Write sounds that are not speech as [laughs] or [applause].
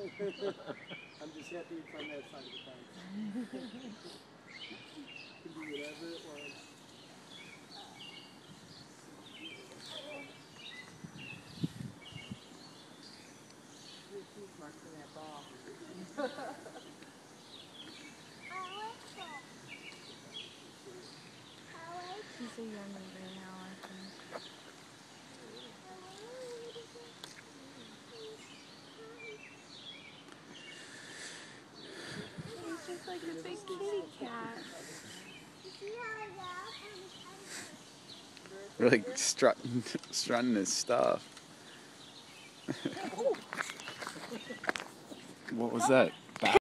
I'm just happy it's on that side of the fence. [laughs] Can do whatever it wants. He's a young right now, I think. Like a big kitty cat. Really strutting, [laughs] strutting his stuff. [laughs] what was that?